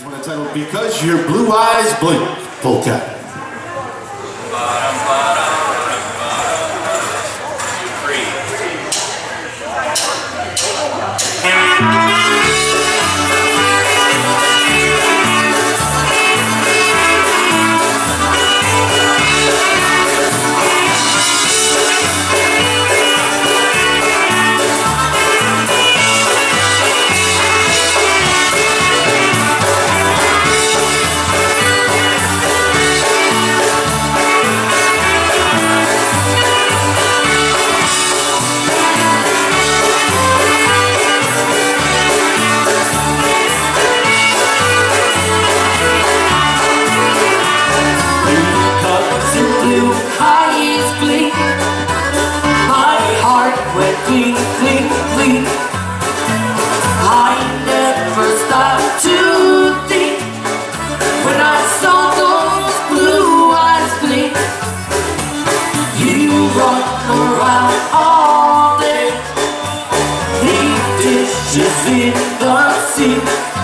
Here's one entitled Because Your Blue Eyes Blink. Full tap. sleep. I never stopped to think when I saw those blue eyes blink. You run around all day, leave dishes in the sea.